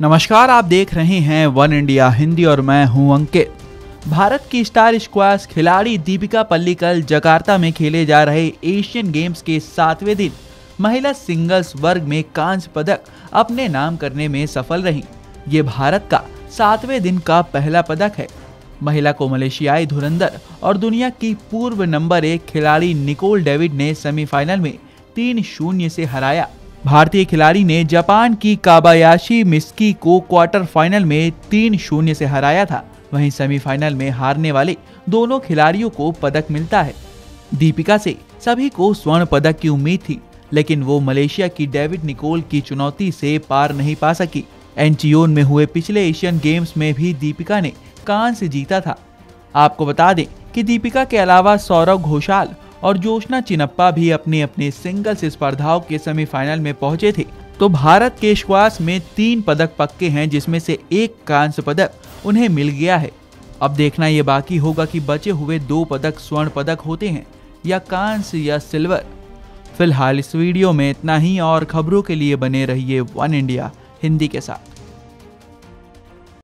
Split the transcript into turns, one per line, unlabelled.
नमस्कार, आप देख रहे हैं वन इंडिया हिंदी और मैं हूँ अंकित। भारत की स्टार स्क्वाश खिलाड़ी दीपिका पल्लिकल जकार्ता में खेले जा रहे एशियन गेम्स के सातवें दिन। महिला सिंगल्स वर्ग में कांस्य पदक अपने नाम करने में सफल रही। ये भारत का सातवें दिन का पहला पदक है। महिला को मलेशियाई धुरंधर और दुनिया की पूर्व नंबर एक खिलाड़ी निकोल डेविड ने सेमीफाइनल में तीन शून्य से हराया। भारतीय खिलाड़ी ने जापान की काबायाशी मिस्की को क्वार्टर फाइनल में तीन शून्य से हराया था। वहीं सेमीफाइनल में हारने वाले दोनों खिलाड़ियों को पदक मिलता है। दीपिका से सभी को स्वर्ण पदक की उम्मीद थी, लेकिन वो मलेशिया की डेविड निकोल की चुनौती से पार नहीं पा सकी। एंटियोन में हुए पिछले एशियन गेम्स में भी दीपिका ने कांस्य जीता था। आपको बता दें कि दीपिका के अलावा सौरभ घोषाल और जोशना चिनप्पा भी अपने अपने सिंगल्स स्पर्धाओं के सेमीफाइनल में पहुँचे थे। तो भारत के श्वास में तीन पदक पक्के हैं, जिसमें से एक कांस्य पदक उन्हें मिल गया है। अब देखना ये बाकी होगा कि बचे हुए दो पदक स्वर्ण पदक होते हैं, या कांस्य या सिल्वर। फ़िलहाल इस वीडियो में इतना ही, और खबरों के लिए बने रहिए वन इंडिया, हिंदी के साथ।